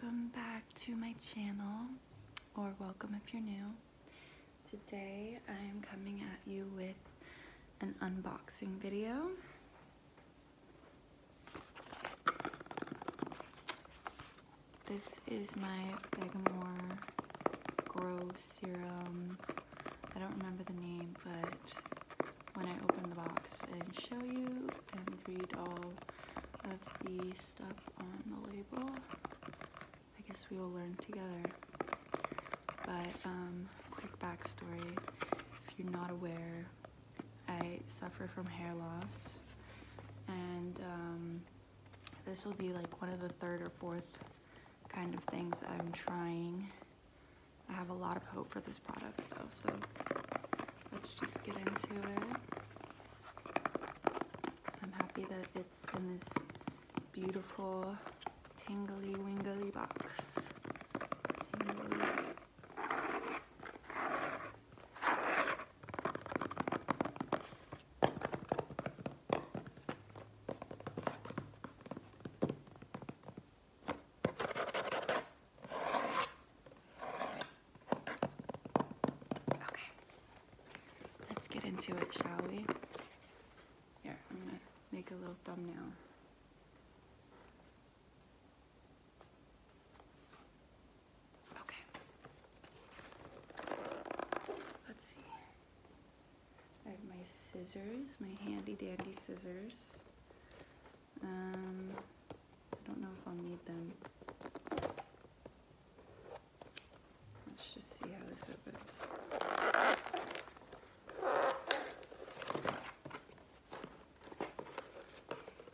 welcome back to my channel, or welcome if you're new. Today I am coming at you with an unboxing video. This is my Vegamour Grow Serum. I don't remember the name, but when I open the box and show you and read all of the stuff on the label, guess we will learn together. But, um, quick backstory if you're not aware, I suffer from hair loss, and um, this will be like one of the third or fourth kind of things I'm trying. I have a lot of hope for this product though, so let's just get into it. I'm happy that it's in this beautiful tingly wingly box. Tingly. Okay. Let's get into it, shall we? Here, I'm gonna make a little thumbnail. Okay. Let's see. I have my scissors, my handy dandy scissors. Um, I don't know if I'll need them. Let's just see how this opens.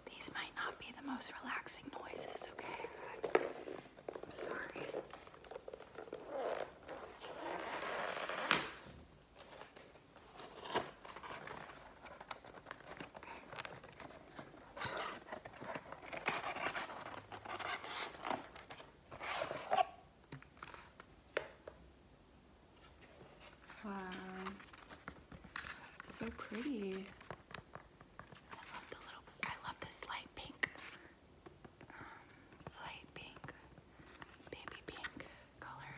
These might not be the most relaxing noises, okay? I'm, I'm sorry. Wow. It's so pretty. I love the little, I love this light pink, um, light pink, baby pink color.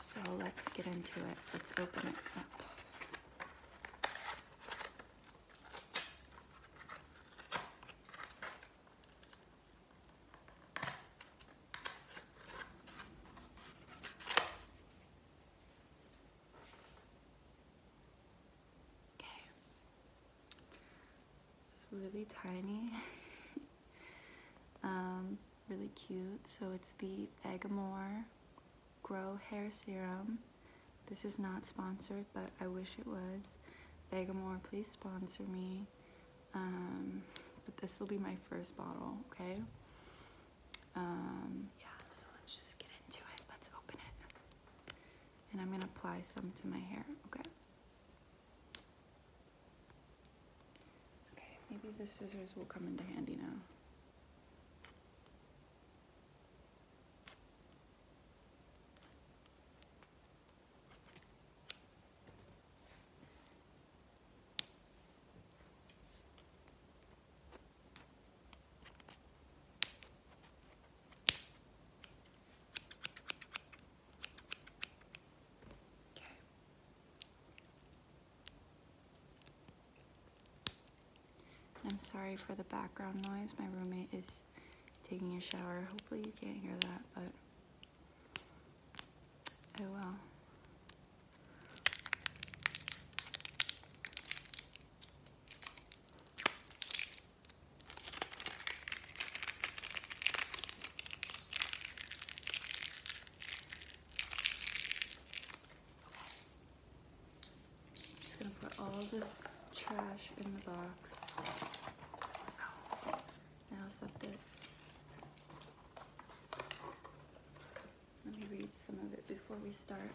So let's get into it. Let's open it up. Really tiny. um, really cute. So it's the Vegamour Grow Hair Serum. This is not sponsored, but I wish it was. Vegamour, please sponsor me. Um, but this will be my first bottle, okay? Um, yeah, so let's just get into it. Let's open it. And I'm gonna apply some to my hair, okay? Maybe the scissors will come into handy now. Sorry for the background noise. My roommate is taking a shower. Hopefully you can't hear that, but oh well. Just gonna put all the trash in the box. Now stop this. Let me read some of it before we start.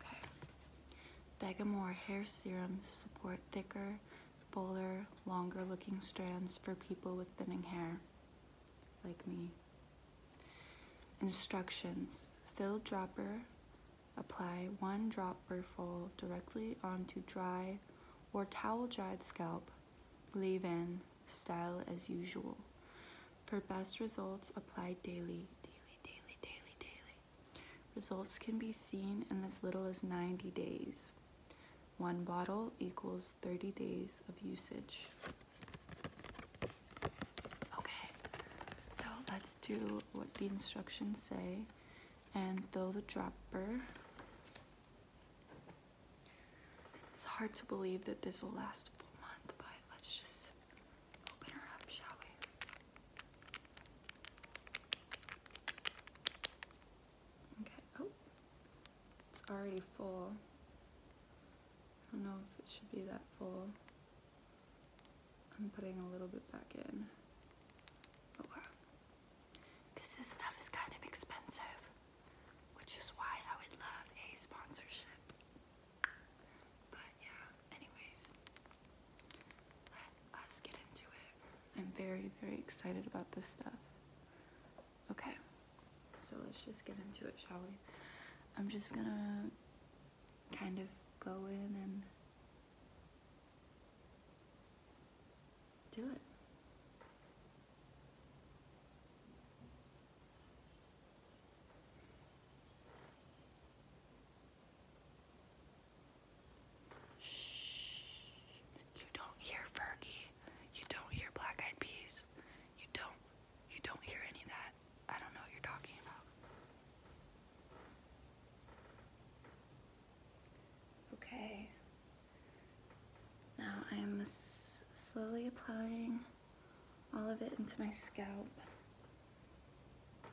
Okay. Vegamour hair serums support thicker, fuller, longer looking strands for people with thinning hair, like me. Instructions. Fill dropper. Apply one dropperful directly onto dry or towel dried scalp. Leave in. Style as usual. For best results, apply daily. Results can be seen in as little as 90 days. One bottle equals 30 days of usage. Okay, so let's do what the instructions say and fill the dropper. It's hard to believe that this will last a full month, but let's just open her up, shall we? Okay, oh, it's already full. I don't know if it should be that full. I'm putting a little bit back in. Oh, okay. Because this stuff is kind of expensive, which is why I would love a sponsorship. But yeah, anyways, let us get into it. I'm very, very excited about this stuff. Okay, so let's just get into it, shall we? I'm just gonna kind of go in and do it. Shh. You don't hear Fergie. You don't hear Black Eyed Peas. You don't. You don't hear any of that. I don't know what you're talking about. Okay. Now I am s- slowly applying all of it into my scalp.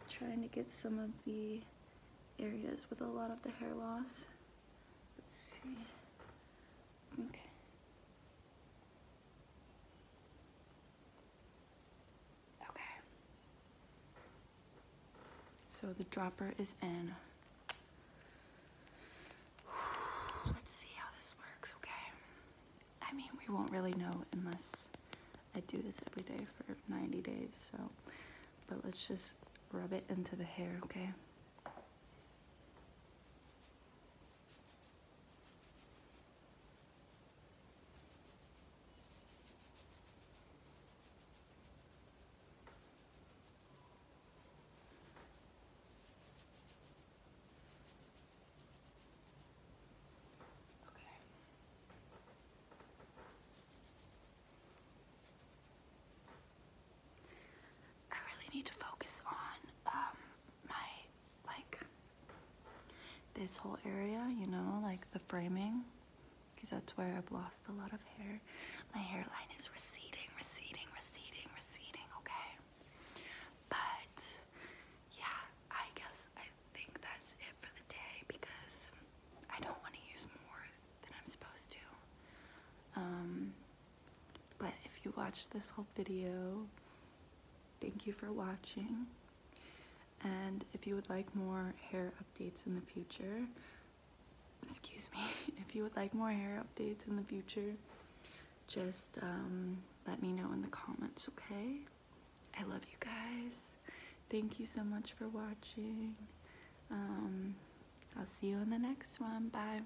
Trying to get some of the areas with a lot of the hair loss. Let's see. Okay. Okay. So the dropper is in. Let's see how this works, okay? I mean, we won't really know unless I do this every day for 90 days, so. But let's just rub it into the hair, okay? Okay. I really need to focus on um, my like this whole area, you know, like the framing, because that's where I've lost a lot of hair. My hairline is receding, receding, receding, receding. Okay, but yeah, I guess I think that's it for the day because I don't want to use more than I'm supposed to. Um, but if you watched this whole video, thank you for watching. And if you would like more hair updates in the future, excuse me, if you would like more hair updates in the future, just um, let me know in the comments, okay? I love you guys. Thank you so much for watching. Um, I'll see you in the next one. Bye.